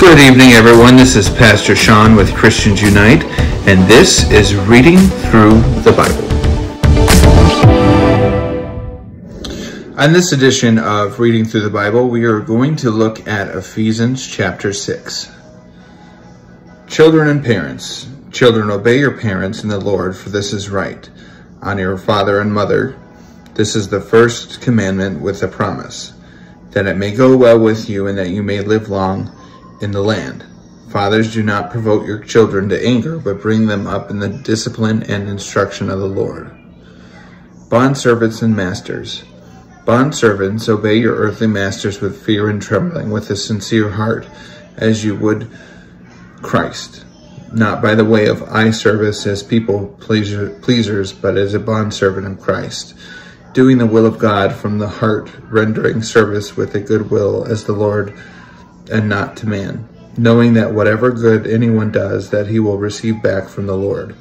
Good evening, everyone. This is Pastor Sean with Christians Unite, and this is Reading Through the Bible. On this edition of Reading Through the Bible, we are going to look at Ephesians chapter 6. Children and parents, children, obey your parents in the Lord, for this is right. Honor your father and mother. This is the first commandment with a promise, that it may go well with you and that you may live long in the land. Fathers, do not provoke your children to anger, but bring them up in the discipline and instruction of the Lord. Bondservants and masters. Bondservants, obey your earthly masters with fear and trembling, with a sincere heart, as you would Christ, not by the way of eye service as people pleaser, pleasers, but as a bondservant of Christ, doing the will of God from the heart, rendering service with a good will as the Lord and not to man, knowing that whatever good anyone does, that he will receive back from the Lord.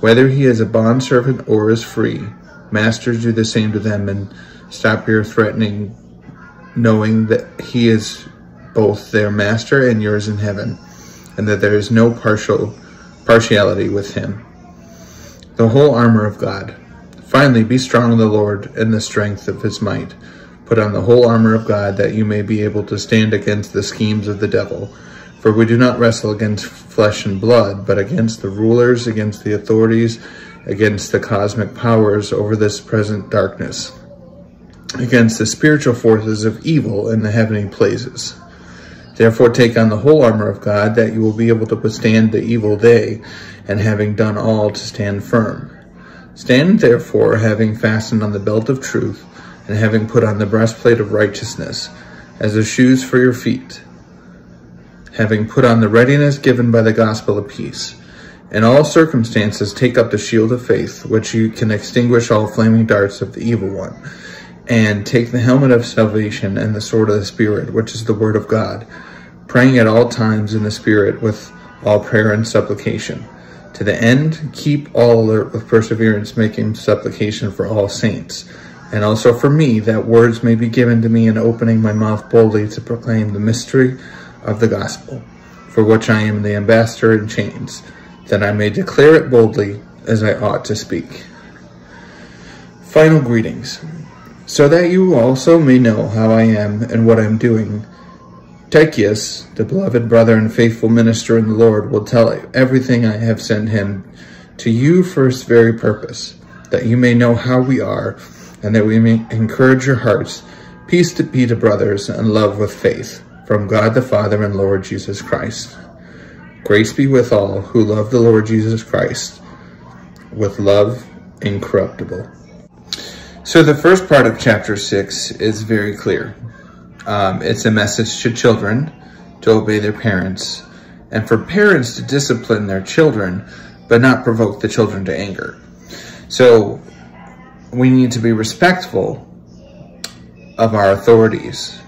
Whether he is a bondservant or is free, masters do the same to them and stop your threatening, knowing that he is both their master and yours in heaven, and that there is no partial partiality with him. The whole armor of God. Finally, be strong in the Lord and the strength of his might. Put on the whole armor of God that you may be able to stand against the schemes of the devil. For we do not wrestle against flesh and blood, but against the rulers, against the authorities, against the cosmic powers over this present darkness, against the spiritual forces of evil in the heavenly places. Therefore take on the whole armor of God, that you will be able to withstand the evil day, and having done all, to stand firm. Stand therefore, having fastened on the belt of truth, and having put on the breastplate of righteousness as the shoes for your feet, having put on the readiness given by the gospel of peace. In all circumstances, take up the shield of faith, which you can extinguish all flaming darts of the evil one, and take the helmet of salvation and the sword of the Spirit, which is the word of God, praying at all times in the Spirit with all prayer and supplication. To the end, keep all alert with perseverance, making supplication for all saints and also for me, that words may be given to me in opening my mouth boldly to proclaim the mystery of the gospel, for which I am the ambassador in chains, that I may declare it boldly as I ought to speak. Final greetings, so that you also may know how I am and what I am doing. Tychicus, the beloved brother and faithful minister in the Lord, will tell you everything I have sent him to you for this very purpose, that you may know how we are and that we may encourage your hearts. Peace to be to brothers and love with faith from God the Father and Lord Jesus Christ. Grace be with all who love the Lord Jesus Christ with love incorruptible. So the first part of chapter 6 is very clear. Um, it's a message to children to obey their parents and for parents to discipline their children but not provoke the children to anger. So we need to be respectful of our authorities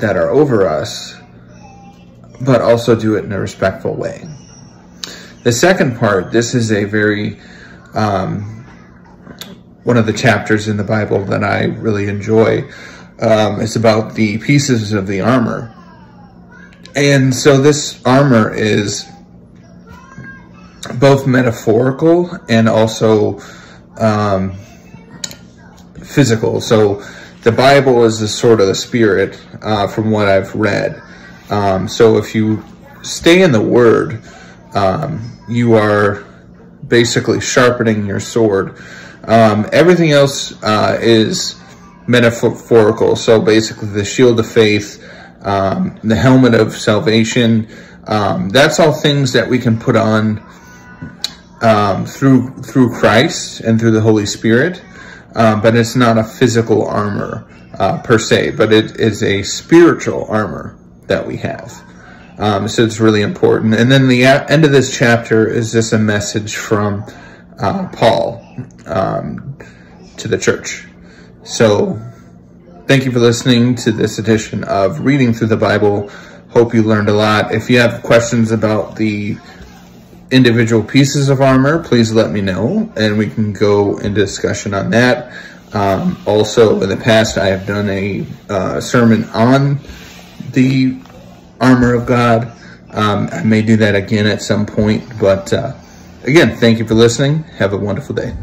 that are over us, but also do it in a respectful way. The second part, this is a very, um, one of the chapters in the Bible that I really enjoy. Um, it's about the pieces of the armor. And so this armor is both metaphorical and also um, physical. So the Bible is the sort of the spirit uh, from what I've read. Um, so if you stay in the Word, um, you are basically sharpening your sword. Um, everything else uh, is metaphorical. So basically the shield of faith, um, the helmet of salvation, um, that's all things that we can put on um, through through Christ and through the Holy Spirit, um, but it's not a physical armor uh, per se, but it is a spiritual armor that we have. Um, so it's really important. And then the end of this chapter is just a message from uh, Paul um, to the church. So thank you for listening to this edition of Reading Through the Bible. Hope you learned a lot. If you have questions about the individual pieces of armor, please let me know and we can go into discussion on that. Um, also, in the past, I have done a uh, sermon on the armor of God. Um, I may do that again at some point, but uh, again, thank you for listening. Have a wonderful day.